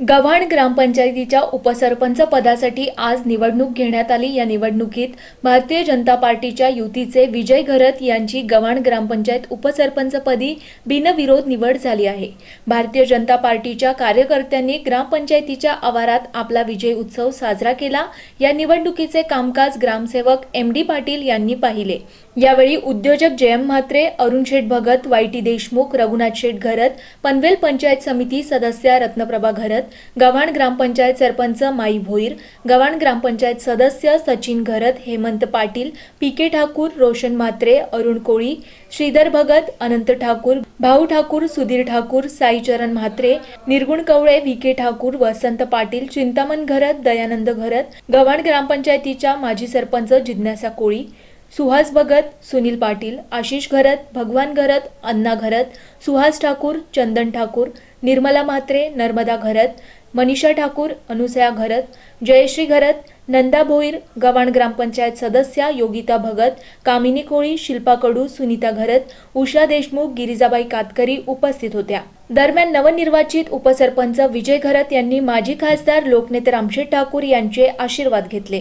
गव्हाण ग्रामपंचायतीच्या उपसरपंच पदासाठी आज निवडणूक घेण्यात आली. या निवडणुकीत भारतीय जनता पार्टीच्या युतीचे विजय घरत यांची गव्हाण ग्रामपंचायत उपसरपंचपदी बिनविरोध निवड झाली आहे. भारतीय जनता पार्टीच्या कार्यकर्त्यांनी ग्रामपंचायतीच्या आवारात आपला विजय उत्सव साजरा केला. या निवडणुकीचे कामकाज ग्रामसेवक एम डी पाटील यांनी पाहिले. यावेळी उद्योजक जयम म्हात्रे अरुण शेठ भगत वायटी देशमुख रघुनाथ शेठ घरत पनवेल पंचायत समिती सदस्या रत्नप्रभा घरत गव्हाण ग्रामपंचायत सरपंच माई भोईर गव्हाण ग्रामपंचायत सदस्य Sachin Gharat Hemant Patil P K Thakur Roshan Mhatre Arun Koli Shridhar Bhagat Anant Thakur Bhau Thakur Sudhir Thakur Saicharan Mhatre Nirgun Kavle V K Thakur Vasant Patil Chintaman Gharat Dayanand Gharat Gavhan ग्रामपंचायतीच्या माजी सरपंच जिज्ञासा कोळी सुहास भगत सुनील पाटील आशिष घरत भगवान घरत अण्णा घरत सुहास ठाकूर चंदन ठाकूर निर्मला म्हात्रे नर्मदा घरत मनीषा ठाकूर अनुसया घरत जयश्री घरत नंदा भोईर गव्हाण ग्रामपंचायत सदस्या योगिता भगत कामिनी कोळी शिल्पा कडू सुनीता घरत उषा देशमुख गिरिजाबाई कातकरी उपस्थित होत्या. दरम्यान नवनिर्वाचित उपसरपंच विजय घरत यांनी माजी खासदार लोकनेते रामशेठ ठाकूर यांचे आशीर्वाद घेतले.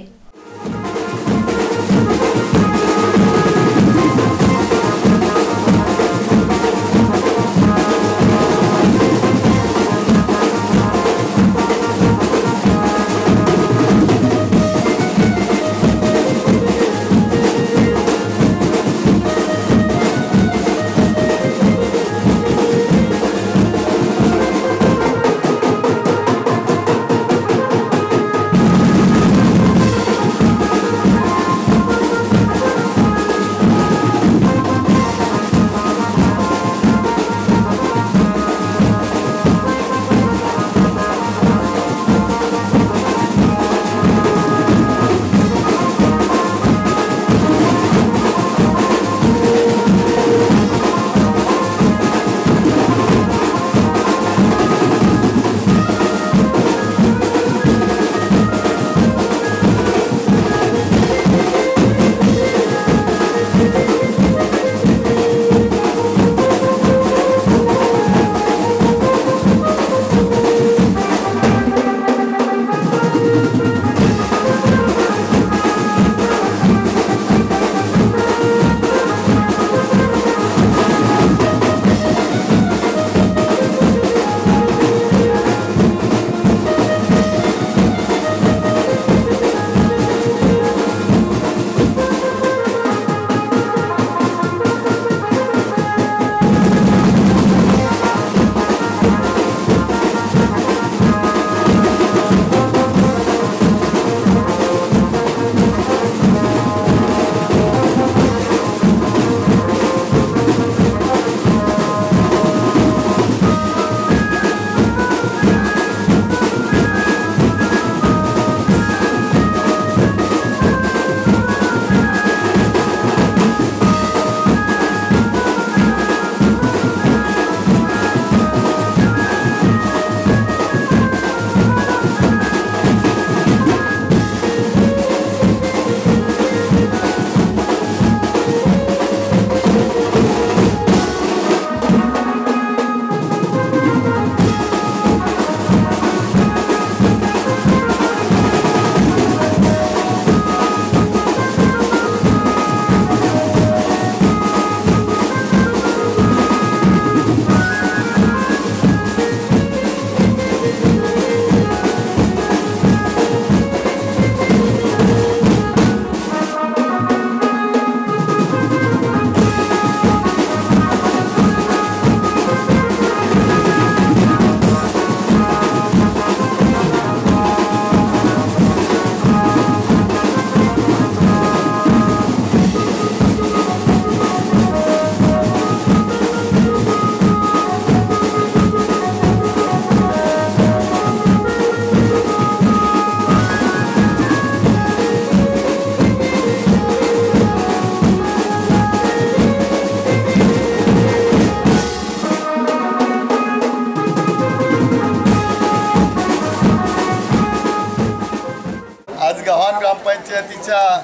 ग्रामपंचायतीच्या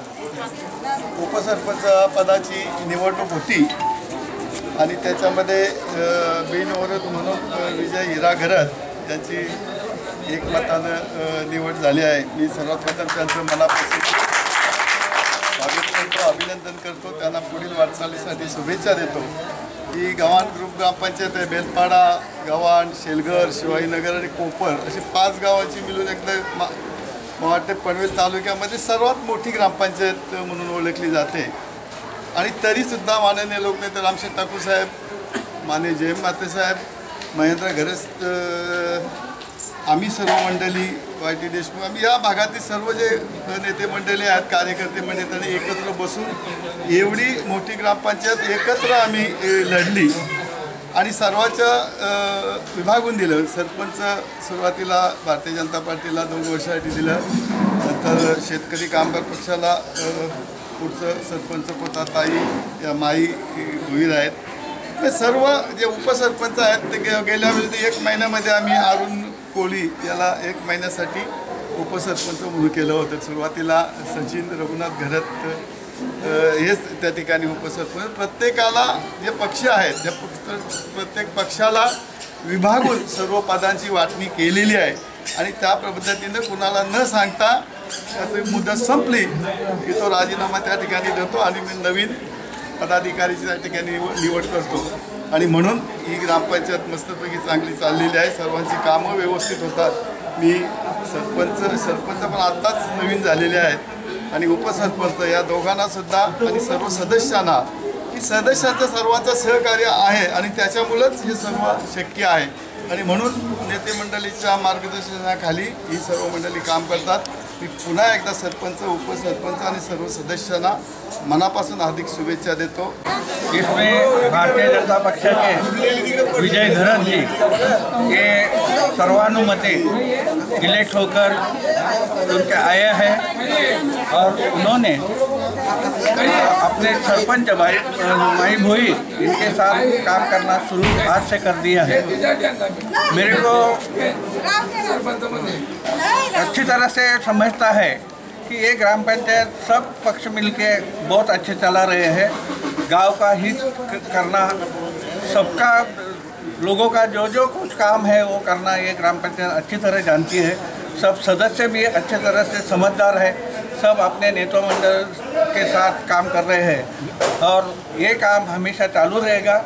उपसरपंच पदाची निवडणूक होती. आणि त्याच्यामध्ये बिनविरोध म्हणून विजय हिराघरत यांची एकमतानं निवड झाली आहे. मी सर्वात प्रथम त्यांचं मनापासून स्वागत करतो अभिनंदन करतो. त्यांना पुढील वाटचालीसाठी शुभेच्छा देतो. ही गव्हाण ग्रुप ग्रामपंचायत आहे. बेलपाडा गव्हाण शेलघर शिवाईनगर आणि कोपर अशी पाच गावांची मिळून एकदा मा मला वाटते पनवेल तालुक्यामध्ये सर्वात मोठी ग्रामपंचायत म्हणून ओळखली जाते. आणि तरीसुद्धा माननीय लोकनेते रामशेठ ठाकूर साहेब माने जयम माते साहेब महेंद्र घरस आम्ही सर्व मंडळी वाय टी देशमुख आम्ही या भागातील सर्व जे नेते मंडळी आहेत कार्यकर्ते मंडळी त्यांनी एकत्र बसून एवढी मोठी ग्रामपंचायत एकत्र आम्ही लढली. आणि सर्वांच्या विभागून दिलं. सरपंच सुरुवातीला भारतीय जनता पार्टीला दोन वर्षासाठी दिलं. नंतर शेतकरी कामगार पक्षाला पुढचं सरपंच पोता ताई या माई भुईर आहेत. ते सर्व जे उपसरपंच आहेत ते गे गेल्या वेळी एक महिन्यामध्ये आम्ही अरुण कोळी याला एक महिन्यासाठी उपसरपंच म्हणून केलं होतं. सुरुवातीला सचिन रघुनाथ घरत हेच त्या ठिकाणी उपसरपंच प्रत्येकाला जे पक्ष आहेत त्या पक्ष प्रत्येक पक्षाला विभागून सर्व पदांची वाटणी केलेली आहे. आणि त्या पद्धतीनं कुणाला न सांगता त्याची मुदत संपली की तो राजीनामा त्या ठिकाणी देतो आणि मी नवीन पदाधिकारीची त्या ठिकाणी निव- निवड करतो. आणि म्हणून ही ग्रामपंचायत मस्तपैकी चांगली चाललेली आहे. सर्वांची कामं व्यवस्थित होतात. मी सरपंच सरपंच पण आत्ताच नवीन झालेले आहेत. आणि उपसरपंच या दोघांना सुद्धा आणि सर्व सदस्यांना की सदस्यांचं सर्वांचं सहकार्य आहे आणि त्याच्यामुळंच हे सर्व शक्य आहे. आणि म्हणून नेते मंडळीच्या मार्गदर्शनाखाली ही सर्व मंडळी काम करतात. मी पुन्हा एकदा सरपंच, उपसरपंच सर्व सदस्यांना मनापासून हार्दिक शुभेच्छा देतो. इसमें भारतीय जनता पक्ष के विजय धरन जी ये सर्वानुमते इलेक्ट होकर उनके आए हैं और उन्होंने अपने सरपंच भाई माई भोई इनके साथ काम करना शुरू आज से कर दिया है। मेरे को अच्छी तरह से समझता है कि ये ग्राम पंचायत सब पक्ष मिलके बहुत अच्छे चला रहे हैं। गाँव का हित करना, सबका, लोगों का जो जो कुछ काम है वो करना ये ग्राम पंचायत अच्छी तरह जानती है। सब सदस्य भी अच्छे तरह से समझदार है। सब अपने नेता मंडल के साथ काम कर रहे हैं। और ये काम हमेशा चालू रहेगा।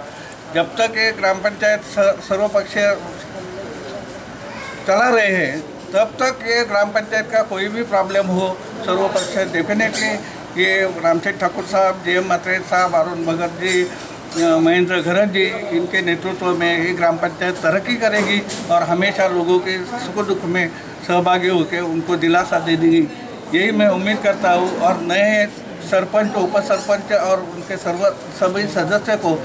जब तक ये ग्राम पंचायत सर्वपक्षीय चला रहे हैं तब तक ये ग्राम पंचायत का कोई भी प्रॉब्लम हो, सर्वपक्ष डेफिनेटली ये रामशेठ ठाकुर साहब जे एम मात्रे साहब अरुण भगत जी महेंद्र घरत जी, इनके नेतृत्व में ये ग्राम पंचायत तरक्की करेगी और हमेशा लोगों के सुख दुख में सहभागी होकर उनको दिलासा दे देगी। यही मैं उम्मीद करता हूँ और नए सरपंच उप सरपंच और उनके सर्व, सभी सदस्य को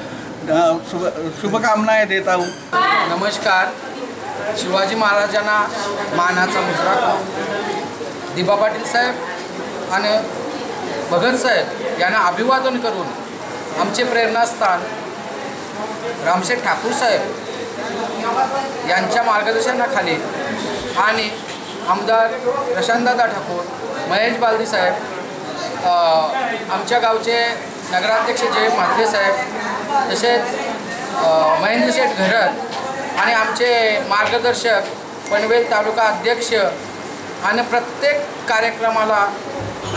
शुभ, शुभकामनाएँ देता हूँ। नमस्कार। शिवाजी महाराजांना मानाचा मुजरा दिबा पाटील साहेब आणि भगतसाहेब यांना अभिवादन करून आमचे प्रेरणास्थान रामशेठ ठाकूर साहेब यांच्या मार्गदर्शनाखाली आणि आमदार प्रशांतदादा ठाकूर महेश बालदी साहेब आमच्या गावचे नगराध्यक्ष जय म्हात्रे साहेब तसेच महेंद्रशेठ महेंद्र शेठ घरत आणि आमचे मार्गदर्शक पनवेल तालुका अध्यक्ष आणि प्रत्येक कार्यक्रमाला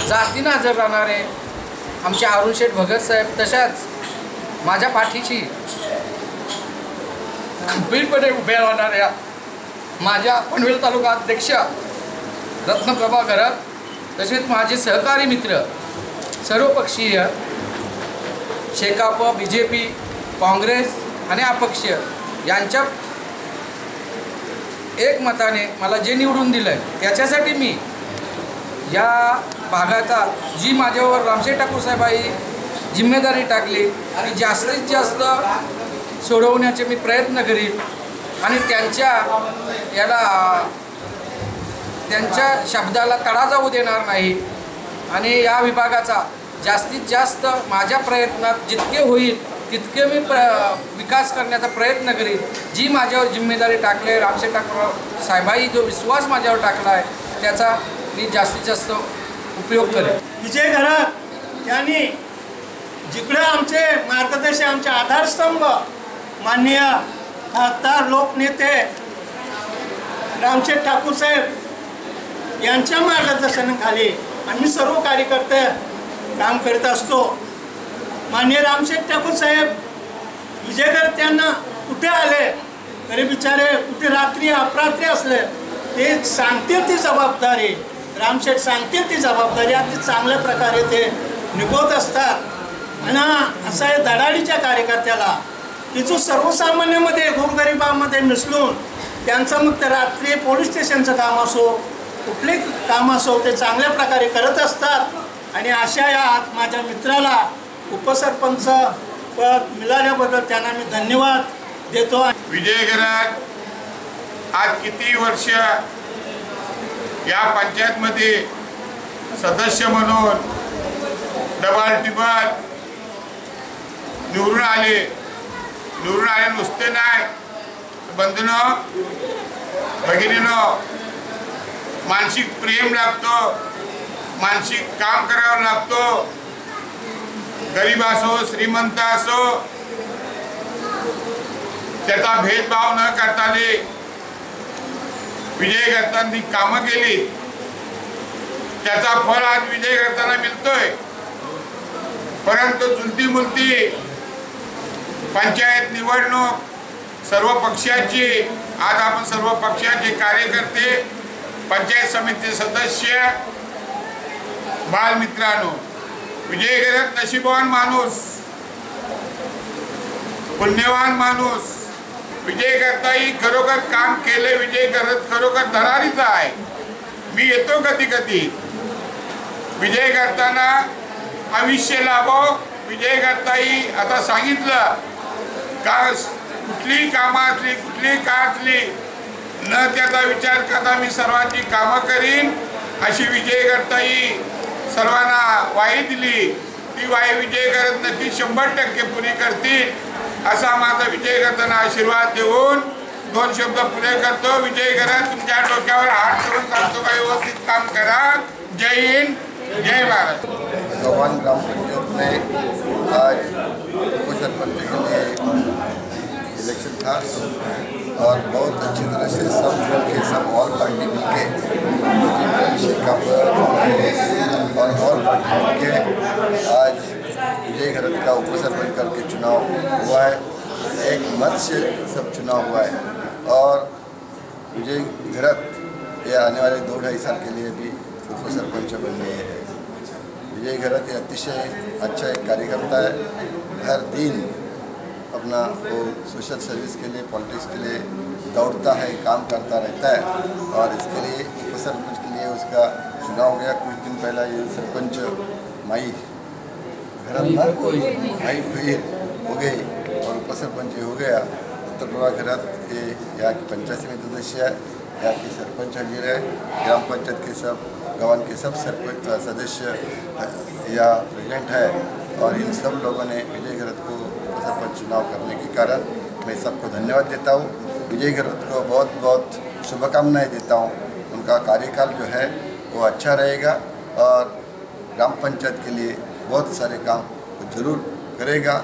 जातीनं हजर राहणारे आमचे अरुण शेठ भगत साहेब तशाच माझ्या पाठीशी खंबीरपणे उभ्या राहणाऱ्या माझ्या पनवेल तालुका अध्यक्ष रत्नप्रभा घरत तसेच माझे सहकारी मित्र सर्वपक्षीय Shekap B J P Congress आणि अपक्ष यांच्या एकमताने मला जे निवडून दिलं आहे त्याच्यासाठी मी या भागाचा जी माझ्यावर रामशेठ ठाकूर साहेबाई जिम्मेदारी टाकली आणि जास्तीत जास्त सोडवण्याचे मी प्रयत्न करीन आणि त्यांच्या याला त्यांच्या शब्दाला तडा जाऊ देणार नाही आणि या विभागाचा जास्तीत जास्त माझ्या प्रयत्नात जितके होईल तितके मी प्र विकास करण्याचा प्रयत्न करीन. जी माझ्यावर जिम्मेदारी टाकली आहे रामशेठ ठाकूर साहेबाई जो विश्वास माझ्यावर टाकला आहे त्याचा मी जास्तीत जास्त उपयोग करेन. विजय घरात यांनी जिकडे आमचे मार्गदर्शक आमचे आधारस्तंभ माननीय खासदार लोकनेते रामशेठ ठाकूर साहेब यांच्या मार्गदर्शनाखाली आम्ही सर्व कार्यकर्ते काम करीत असतो. मान्य रामशेठ ठाकूर साहेब विजयकर त्यांना कुठे आले? तरी बिचारे कुठे रात्री अपरात्री असले ते सांगतील ती जबाबदारी. रामशेठ सांगतील ती जबाबदारी. अगदी चांगल्या प्रकारे ते निभवत असतात. आणि असं आहे धडाडीच्या कार्यकर्त्याला की जो सर्वसामान्यामध्ये गोरगरिबामध्ये मिसळून त्यांचं मग ते रात्री पोलीस स्टेशनचं काम असो कुठले काम असो ते चांगल्या प्रकारे करत असतात. आणि अशा या माझ्या मित्राला उपसरपंच पद मिळाल्याबद्दल त्यांना मी धन्यवाद देतो. विजय घरात आज किती वर्ष या पंचायतमध्ये सदस्य म्हणून डबाल टिबाल निवडून आले. निवडून आले नुसते नाही. बंधनं भगिनीनं मानसिक प्रेम लागतो मानसिक काम करावं लागतो. गरीब असो श्रीमंत असो त्याचा भेदभाव न करताले विजय कामं केली. त्याचा फळ आज विजय करताना मिळतोय. परंतु चुलती मुलती पंचायत निवडणूक सर्व पक्षाची आज आपण सर्व पक्षाचे कार्यकर्ते पंचायत समिती सदस्य बालमित्रांनो विजय करत नशीबवान माणूस पुण्यवान माणूस विजय करताही खरोखर काम केले विजय करत खरोखर धरारीचा आहे. मी येतो कधी कधी विजय करताना आयुष्य लाभो. विजय करताही आता सांगितलं का कुठलीही कामं असली कुठलीही का असली न त्याचा विचार करता मी सर्वांची कामं करीन अशी विजय करताही सर्वांना वाई दिली. ती वाई विजय करत नक्की शंभर टक्के पुरी करतील असा माझा विजय करताना आशीर्वाद देऊन दोन शब्द पुरे करतो. विजय करत तुमच्या डोक्यावर हात ठेवून सांगतो का व्यवस्थित काम करा. जय हिंद जय भारत. गवान ग्रामपंचायतने हुआ है एक मत से सब चुनाव हुआ है। और विजय घरत ये आने वाले दो ढाई साल के लिए भी उप सरपंच बनने है। विजय घरत ये अतिशय अच्छा एक कार्यकर्ता है। हर दिन अपना वो सोशल सर्विस के लिए पॉलिटिक्स के लिए दौड़ता है काम करता रहता है। और इसके लिए उप सरपंच के लिए उसका चुनाव हो गया। कुछ दिन पहला ये सरपंच माई घरत माई भीर गई और उप सरपंच ये हो गया, उत्तर प्रभा घरत के यहाँ की पंचायत समिति सदस्य यहाँ के सरपंच हजीर है, ग्राम पंचायत के सब गवान के सब सरपंच सदस्य या प्रेसिडेंट है और इन सब लोगों ने विजय घरत को सरपंच चुनाव करने के कारण मैं सबको धन्यवाद देता हूँ। विजय घरत को बहुत बहुत शुभकामनाएँ देता हूँ। उनका कार्यकाल जो है वो अच्छा रहेगा और ग्राम पंचायत के लिए बहुत सारे काम ज़रूर करेगा।